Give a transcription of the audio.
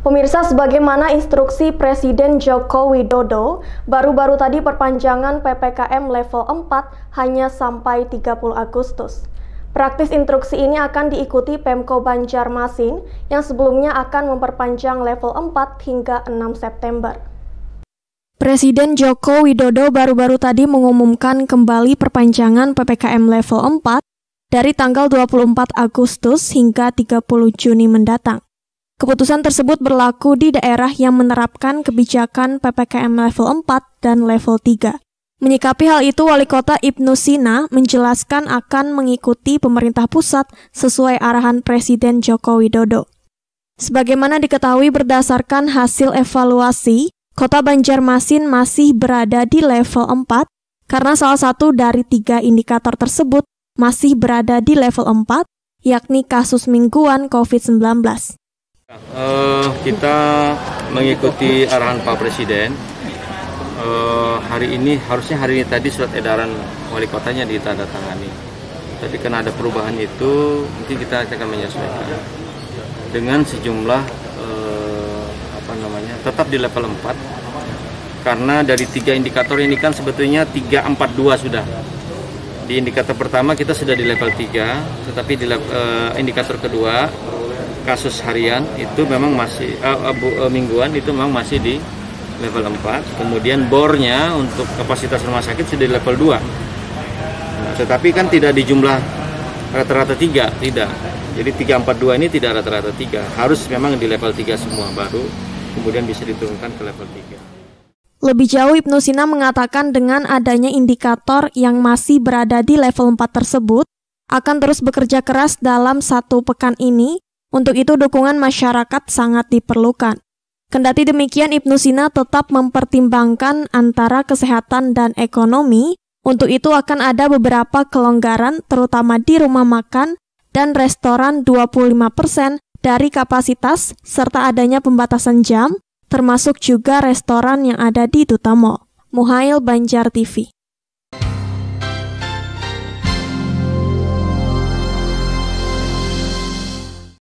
Pemirsa, sebagaimana instruksi Presiden Joko Widodo, baru-baru tadi perpanjangan PPKM level 4 hanya sampai 30 Agustus. Praktis instruksi ini akan diikuti Pemko Banjarmasin yang sebelumnya akan memperpanjang level 4 hingga 6 September. Presiden Joko Widodo baru-baru tadi mengumumkan kembali perpanjangan PPKM level 4 dari tanggal 24 Agustus hingga 30 Juni mendatang. Keputusan tersebut berlaku di daerah yang menerapkan kebijakan PPKM level 4 dan level 3. Menyikapi hal itu, Wali Kota Ibnu Sina menjelaskan akan mengikuti pemerintah pusat sesuai arahan Presiden Joko Widodo. Sebagaimana diketahui berdasarkan hasil evaluasi, Kota Banjarmasin masih berada di level 4 karena salah satu dari tiga indikator tersebut masih berada di level 4, yakni kasus mingguan COVID-19. Uh, kita mengikuti arahan Pak Presiden. Uh, hari ini harusnya hari ini tadi surat edaran wali kotanya ditandatangani. Tapi karena ada perubahan itu, mungkin kita akan menyesuaikan dengan sejumlah uh, apa namanya tetap di level 4 karena dari tiga indikator ini kan sebetulnya 342 sudah di indikator pertama kita sudah di level 3 tetapi di uh, indikator kedua kasus harian itu memang masih uh, uh, mingguan itu memang masih di level 4 kemudian bornya untuk kapasitas rumah sakit sudah di level 2 nah, tetapi kan tidak di jumlah rata-rata 3 tidak. Jadi 342 ini tidak rata-rata 3 harus memang di level 3 semua baru kemudian bisa diturunkan ke level 3 lebih jauh, Ibnu Sina mengatakan dengan adanya indikator yang masih berada di level 4 tersebut, akan terus bekerja keras dalam satu pekan ini untuk itu dukungan masyarakat sangat diperlukan. Kendati demikian Ibnu Sina tetap mempertimbangkan antara kesehatan dan ekonomi, untuk itu akan ada beberapa kelonggaran terutama di rumah makan dan restoran 25% dari kapasitas serta adanya pembatasan jam, termasuk juga restoran yang ada di Tutamo. Muhail Banjar TV